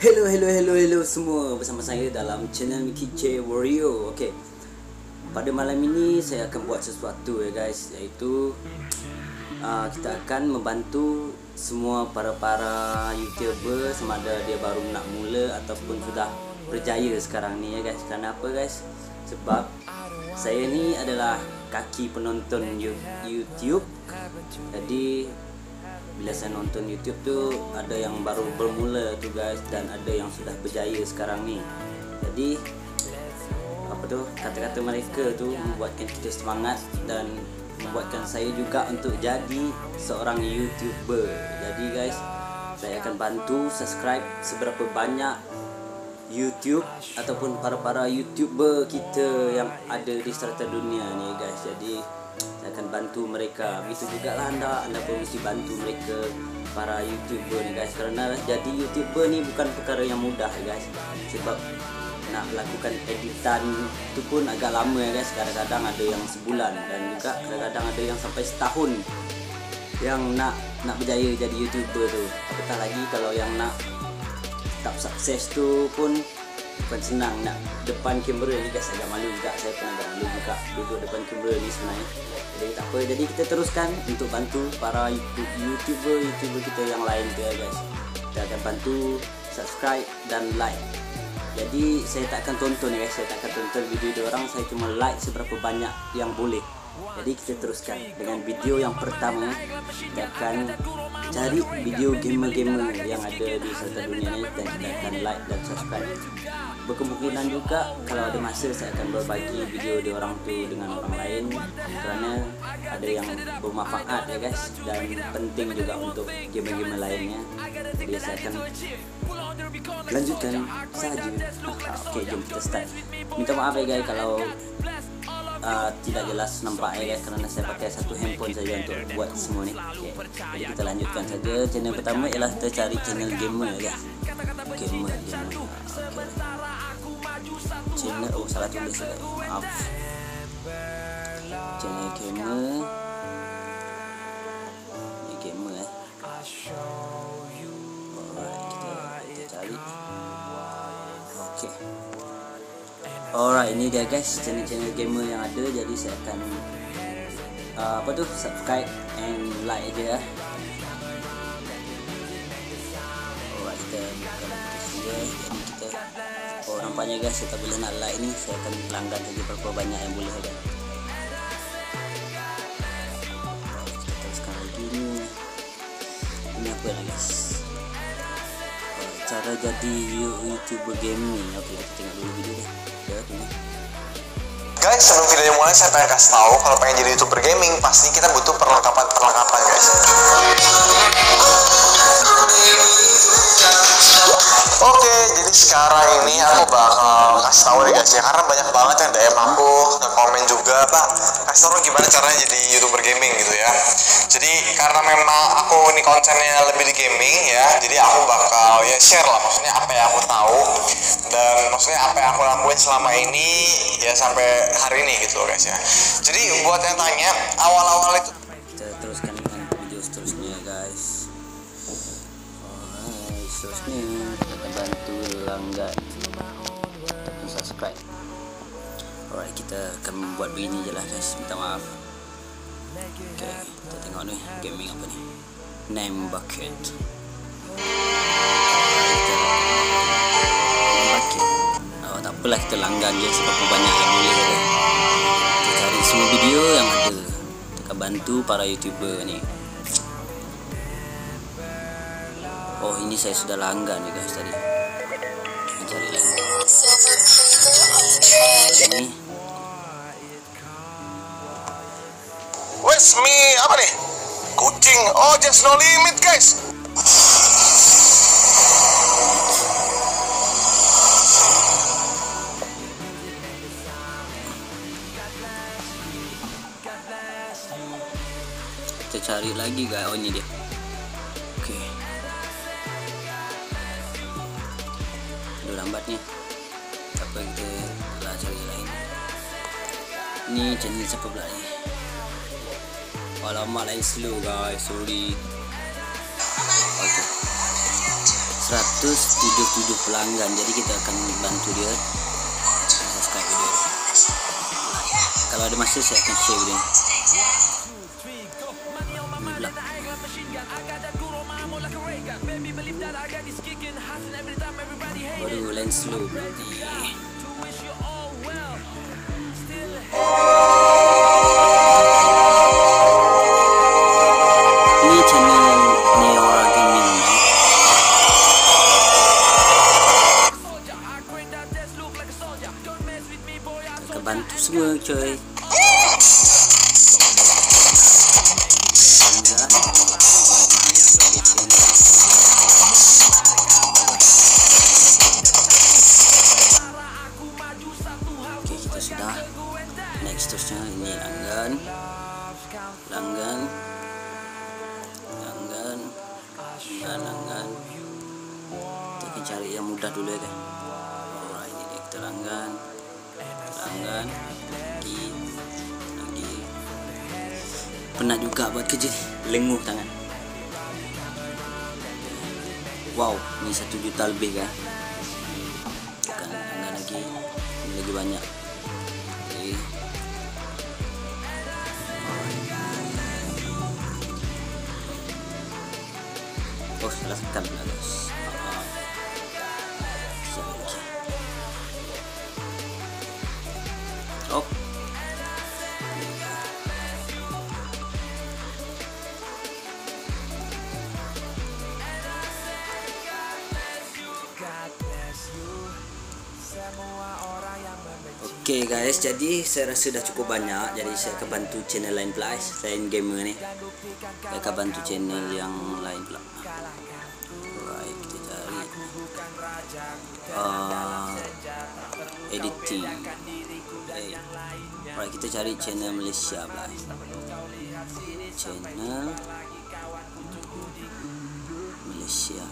Hello, hello, hello, hello semua Bersama saya dalam channel Mickey J Warrior. Okay Pada malam ini saya akan buat sesuatu ya guys Iaitu uh, Kita akan membantu semua para-para YouTuber Sama ada dia baru nak mula Ataupun sudah berjaya sekarang ni ya guys. Kerana apa guys? Sebab Saya ni adalah kaki penonton YouTube. Jadi bila saya nonton YouTube tu ada yang baru bermula tu guys dan ada yang sudah berjaya sekarang ni. Jadi apa tu kata-kata mereka tu membuatkan kita semangat dan membuatkan saya juga untuk jadi seorang YouTuber. Jadi guys, saya akan bantu subscribe seberapa banyak YouTube ataupun para-para YouTuber kita yang ada di serata dunia ni guys. Jadi saya akan bantu mereka. Begitu juga lah anda anda pun mesti bantu mereka. Para youtuber ni guys. Kerana jadi youtuber ni bukan perkara yang mudah guys. Sebab nak melakukan editan tu pun agak lama ya guys. Kadang-kadang ada yang sebulan dan juga kadang-kadang ada yang sampai setahun yang nak nak berjaya jadi youtuber tu. Apatah lagi kalau yang nak tak sukses tu pun bukan senang nak depan kamera ni guys. Agak malu juga. Saya pun agak malu juga duduk depan kamera ni sebenarnya. Jadi tak apa. Jadi kita teruskan untuk bantu para YouTube YouTuber YouTuber kita yang lain tu ya guys. Kita akan bantu subscribe dan like. Jadi saya tak akan tonton guys. Saya tak akan tonton video dia orang. Saya cuma like seberapa banyak yang boleh. Jadi kita teruskan dengan video yang pertama. Kita akan cari video gamer-gamer yang ada di serta dunia ni dan kita akan like dan subscribe berkemungkinan juga kalau ada masa saya akan berbagi video dia orang tu dengan orang lain. Kerana ada yang bermanfaat ya guys dan penting juga untuk gamer-gamer lainnya. Jadi saya akan lanjutkan saja ah, ok jom kita start. Minta maaf ya guys kalau uh, tidak jelas nampak ya guys kerana saya pakai satu handphone saja untuk buat semua ni. Okay. jadi kita lanjutkan saja. Channel pertama ialah kita cari channel gamer ya gamer gamer. Okay. Channel. Oh salah tulis ya maaf. Channel gamer. Ini gamer eh. Alright kita, kita cari. Okay. Alright, ini dia guys. Channel-channel gamer yang ada. Jadi saya akan uh, apa tu? Subscribe and like ya. Nampaknya guys saya tak boleh nak like ni saya akan langgan saja berapa banyak yang boleh ada. Kita teruskan lagi ni. Ini apa lah guys? cara jadi YouTuber gaming. Okey, kita tengok dulu video dia. Guys, sebelum video mulai saya pengen kasih tahu kalau pengen jadi youtuber gaming pasti kita butuh perlengkapan perlengkapan guys. Oke, jadi sekarang ini aku bakal kasih tahu nih guys ya karena banyak banget yang DM aku, komen juga, Pak. Kasih tahu gimana caranya jadi youtuber gaming gitu ya. Jadi karena memang aku ini kontennya lebih di gaming ya, jadi aku bakal ya share lah maksudnya apa yang aku tahu dan maksudnya apa yang aku lakuin selama ini ya sampai hari ini gitu guys ya. Jadi buat yang tanya awal-awal itu kita kita akan membuat begini je lah guys. Minta maaf. Okay, kita tengok ni gaming apa ni. Name bucket. Bucket. Oh, tak apalah kita langgan je seberapa banyak yang boleh ada. Kita cari semua video yang ada. Kita akan bantu para YouTuber ni. Oh, ini saya sudah langgan je guys tadi. Kita cari lagi. Ini Wes mi apa nih? Kucing. Oh, just no limit, guys. kita cari lagi guys. Oh, ini dia. Okey. Aduh lambat ni. Tak apa kita lah cari lain. Ni channel siapa pula ni? Alamak lain slow guys. Sorry. Okay. 177 pelanggan jadi kita akan bantu dia subscribe video kalau ada masa saya akan share video baru lens slow berarti Akan bantu semua coy Wow, ni satu juta lebih kan? Bukan langgan lagi. Ini lagi banyak. Okay Oh, salah pula guys. Guys, jadi saya rasa dah cukup banyak. Jadi saya akan bantu channel lain pula guys Selain gamer ni. Saya akan bantu channel yang lain pula. Alright, kita cari. Uh, Editing. Alright, kita cari channel Malaysia pula. Channel Malaysia.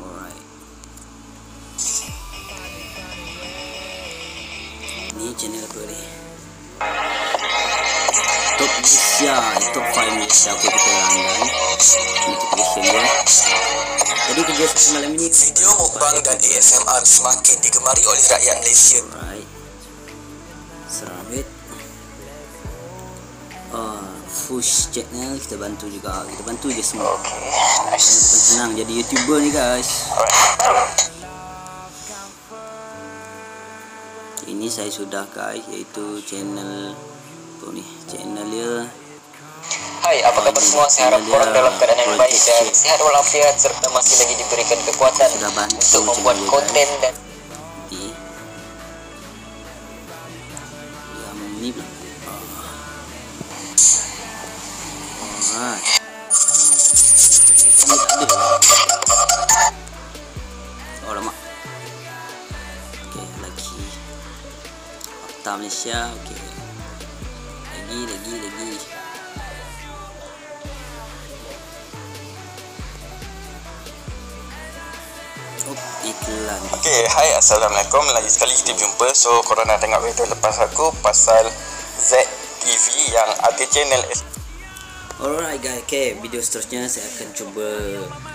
Alright Ni channel apa ni? Top Malaysia Top 5 Malaysia Aku kita langgan Notification dia. Jadi kerja saya malam ini Video mukbang dan ASMR semakin digemari oleh rakyat Malaysia. Alright. Seramit. Uh, Fush channel Kita bantu juga. Kita bantu je semua. Okay, Bukan senang jadi youtuber ni guys Ini saya sudah guys Iaitu channel Apa ni? Channel dia. Hai, apa khabar semua? Saya harap korang dalam keadaan yang baik dan sihat walafiat serta masih lagi diberikan kekuatan untuk membuat konten dan Fakta Malaysia. Okay. Lagi lagi lagi. Oh iklan Okay, hai Assalamualaikum. Lagi sekali kita jumpa. So, korang nak tengok video lepas aku Pasal ZTV yang ada channel Alright guys, okay video seterusnya saya akan cuba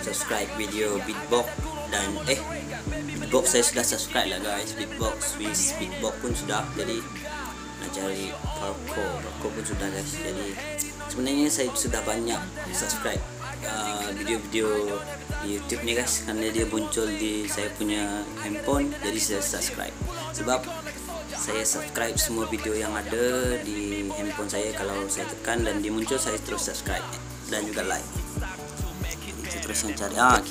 subscribe video beatbox dan eh beatbox saya sudah subscribe lah guys. Beatbox with beatbox pun sudah. Jadi nak cari parkour. Parkour pun sudah guys. Jadi sebenarnya saya sudah banyak subscribe uh, video-video di YouTube ni guys. Kerana dia muncul di saya punya handphone jadi saya subscribe. Sebab saya subscribe semua video yang ada di handphone saya kalau saya tekan dan dia muncul saya terus subscribe dan juga like. Kita terus yang cari. Ah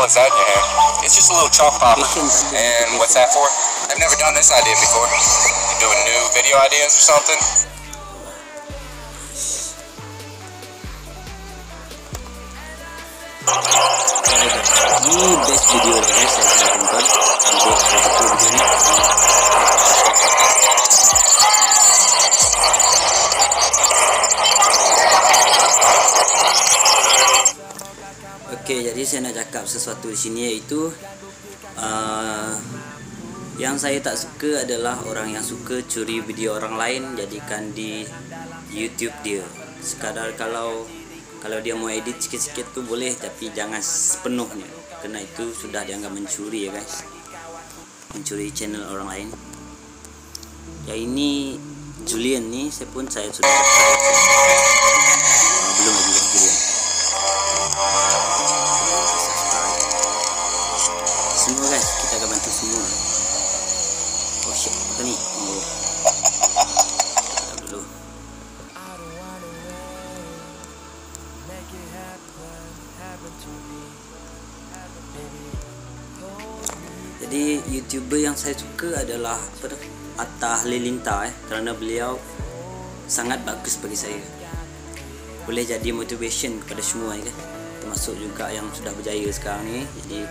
hell is that your hand? It's just a little chalk popper. And what's that for? I've never done this idea before. You doing new video ideas or something? Ini best video ni. Okey, jadi saya nak cakap sesuatu di sini iaitu uh, yang saya tak suka adalah orang yang suka curi video orang lain jadikan di YouTube dia. Sekadar kalau kalau dia mau edit sikit-sikit tu boleh tapi jangan sepenuhnya. Kerana itu sudah dianggap mencuri ya guys. Mencuri channel orang lain. Ya ini Julian ni saya pun saya sudah Apa ni? Oh. Kita. Jadi YouTuber yang saya suka adalah? Atta Halilinta eh kerana beliau sangat bagus bagi saya. Boleh jadi motivation kepada semua ya kan. Termasuk juga yang sudah berjaya sekarang ni. Jadi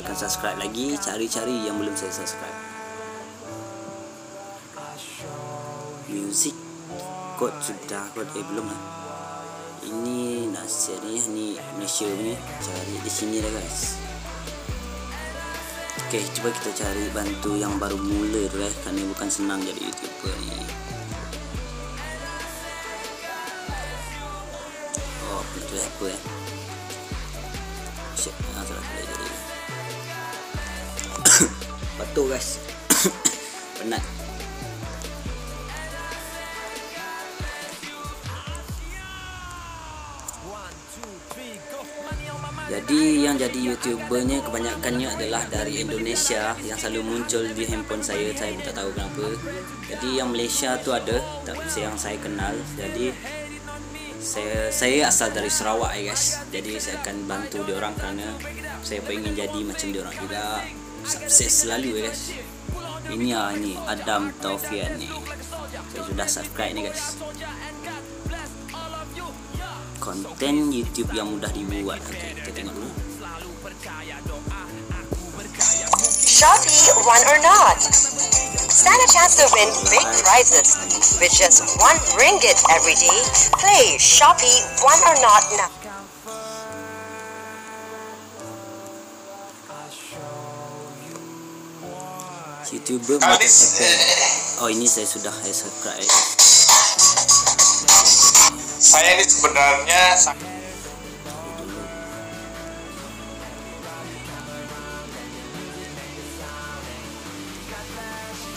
akan subscribe lagi, cari-cari yang belum saya subscribe. Music kod sudah kod eh belum lah. Ini Nasir ni, ni Malaysia ni. Cari di sini dah guys. Okey, cuba kita cari bantu yang baru mula tu eh. Kerana bukan senang jadi YouTuber ni. Oh, itu apa eh? Shit, ah, salah boleh jadi. Batuk guys. Penat. Jadi yang jadi youtubernya kebanyakannya adalah dari Indonesia yang selalu muncul di handphone saya saya pun tak tahu kenapa. Jadi yang Malaysia tu ada tapi yang saya kenal. Jadi saya saya asal dari Sarawak guys. Jadi saya akan bantu dia orang kerana saya ingin jadi macam dia orang juga sukses selalu guys. Ini ah ini Adam Taufian ni. Saya sudah subscribe ni guys. Konten YouTube yang mudah dibuat. Okey, kita tengok dulu. Shopee, one or not. Stand a chance to win big prizes with just one ringgit every day. Play Shopee, one or not now. YouTuber Motor this- Happy. Oh ini saya sudah saya subscribe. Saya ini sebenarnya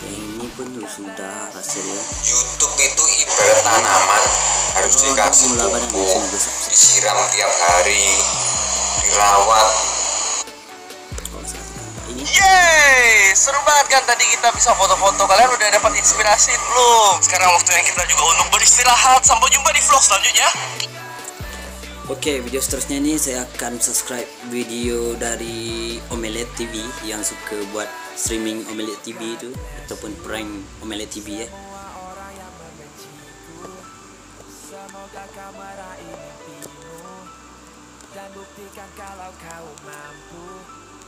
ini pun sudah hasil ya. YouTube itu ibarat tanaman harus Oh, dikasih pupuk, disiram tiap hari, dirawat. Yeay, seru banget kan tadi kita bisa foto-foto. Kalian udah dapat inspirasi belum? Sekarang waktunya kita juga untuk beristirahat. Sampai jumpa di vlog selanjutnya. Oke, video seterusnya ini saya akan subscribe video dari Omelet TV yang suka buat streaming Omelet TV itu ataupun prank Omelet TV ya.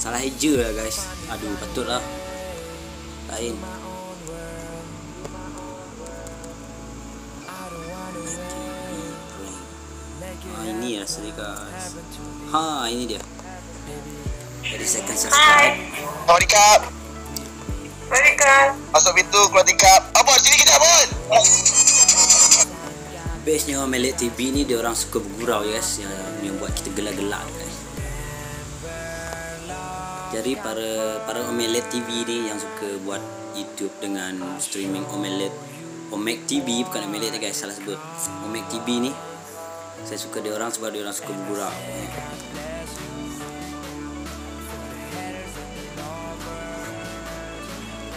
Salah eja lah guys. Aduh patutlah. Lain. Ha ini lah sedih guys. Ha ini dia. Jadi saya akan subscribe. Keluar tikap. Masuk pintu, keluar tikap. Apa? Sini kita, Abon. Bestnya Melik TV ni dia orang suka bergurau guys yang, yang buat kita gelak-gelak guys. Jadi para para Omelet TV ni yang suka buat YouTube dengan streaming Omelet Omek TV bukan Omelet guys salah sebut. Omek TV ni saya suka dia orang sebab dia orang suka bergurau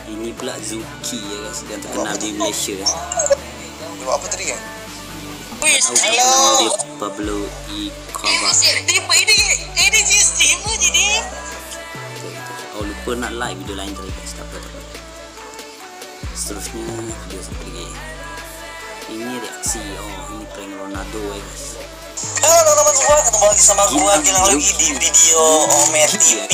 ini pula Zuki ya guys yang terkenal di Malaysia. Dia buat apa tadi kan? tahu tak nama dia Pablo E. Cova Dia ini ini je streamer je nak like video lain tadi guys tak apa seterusnya video siapa lagi? Ini reaksi oh ini prank Ronaldo ya guys. Halo teman-teman semua, ketemu lagi sama gua Gilang lagi di video Omet TV.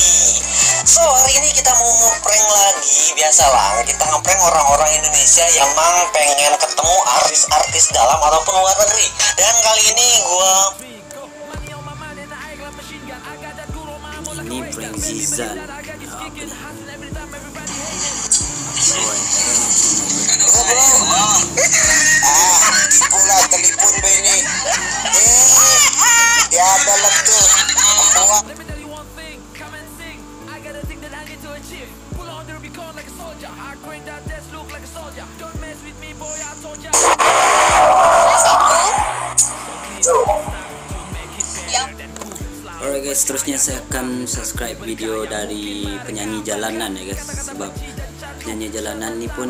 So hari ini kita mau ngeprank lagi, biasalah kita ngeprank orang-orang Indonesia yang emang pengen ketemu artis-artis dalam ataupun luar negeri. Dan kali ini gua ini prank Zizan Ah, pula telepon ba ini? Eh, dia ada subscribe video dari penyanyi jalanan ya guys Sebab penyanyi jalanan ni pun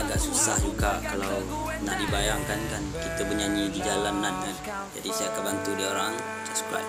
agak susah juga kalau nak dibayangkan kan Kita bernyanyi di jalanan kan. Jadi saya akan bantu dia orang subscribe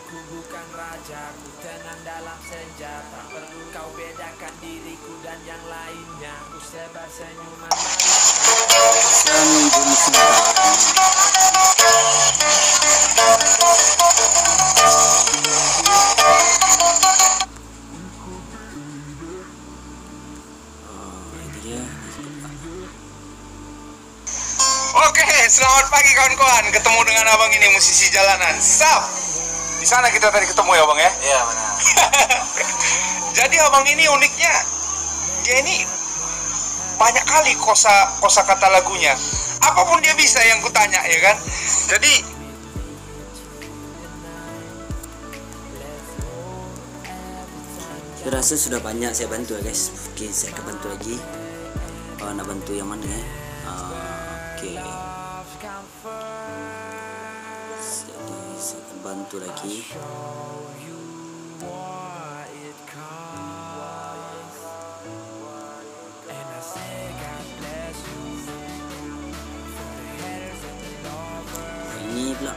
Aku bukan raja, ku tenang dalam senja. Tak perlu kau bedakan diriku dan yang lainnya. Ku sebar senyuman. Sambung pagi kawan-kawan. Ketemu dengan abang ini musisi jalanan. Sap. Di sana kita tadi ketemu ya, Bang ya? Iya benar. Jadi abang ini uniknya dia ini banyak kali kosa kosa kata lagunya. Apa pun dia bisa yang kutanya ya kan. Jadi Saya rasa sudah banyak saya bantu ya guys. Okey, saya akan bantu lagi. Oh, nak bantu yang mana? Ah, okey. Jadi saya akan bantu lagi. Ini pula.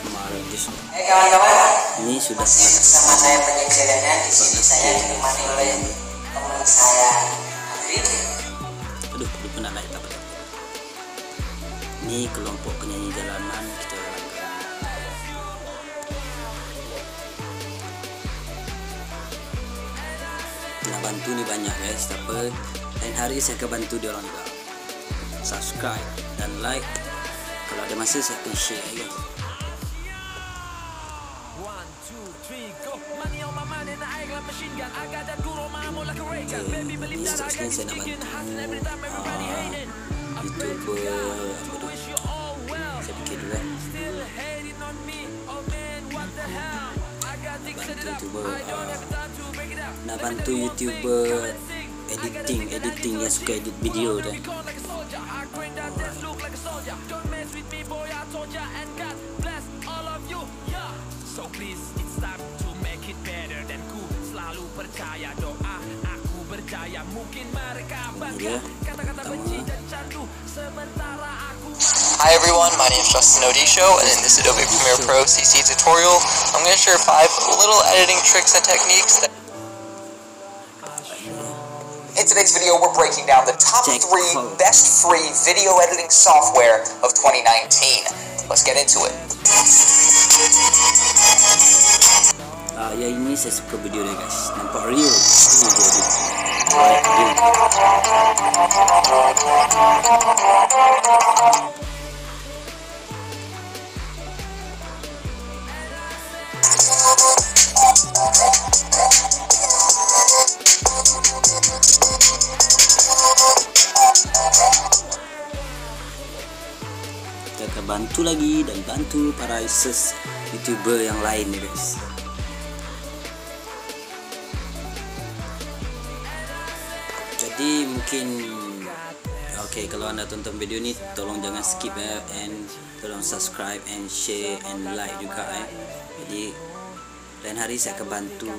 Kemarin. Hai kawan-kawan, Ini sudah masih bersama saya penyaksiannya di sini saya ditemani oleh teman saya Kelompok penyanyi jalanan kita. Nak bantu ni banyak guys. Tapi lain hari saya akan bantu dia orang juga. Subscribe dan like. Kalau ada masa saya akan share guys One, two, three, go. Money on my mind and I got machine gun. I got that good on my ammo like a ray gun. Baby Okay, believe ni that I seterusnya got saya nak bantu Hustle every time everybody hating. I pray to youtuber fikir dulu eh. Up youtuber up nak bantu youtuber editing editing yang suka edit video tu eh. So please, it's time to make it better dan ku. Selalu percaya doa aku berjaya. Mungkin mereka bangga. kata-kata benci dan candu. Sementara Hi everyone, my name is Justin Odisho, and in this Adobe Premiere Pro CC tutorial, I'm going to share five little editing tricks and techniques that In today's video, we're breaking down the top three best free video editing software of 2019. Let's get into it. Ah, yang ini saya suka video dia guys. Nampak real. Ini dia dia. Real. Kita bantu lagi dan bantu para YouTuber yang lain ni guys. Mungkin Okay kalau anda tonton video ni Tolong jangan skip eh And tolong subscribe and share and like juga eh. Jadi lain hari saya akan bantu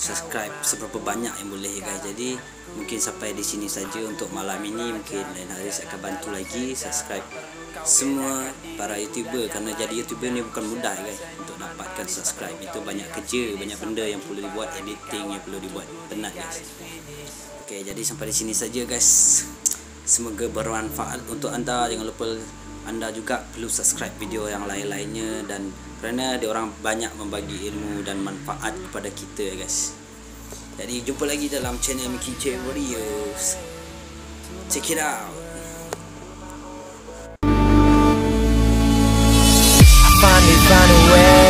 subscribe seberapa banyak yang boleh guys. Jadi mungkin sampai di sini saja untuk malam ini. Mungkin lain hari saya akan bantu lagi subscribe semua para youtuber. Kerana jadi youtuber ni bukan mudah guys Untuk dapatkan subscribe. Itu banyak kerja Banyak benda yang perlu dibuat Editing yang perlu dibuat. Penat guys Jadi sampai di sini saja guys. Semoga bermanfaat untuk anda. Jangan lupa anda juga perlu subscribe video yang lain-lainnya dan kerana ada orang banyak membagi ilmu dan manfaat kepada kita guys. Jadi jumpa lagi dalam channel Mickey J Warriors. Check it out. found a way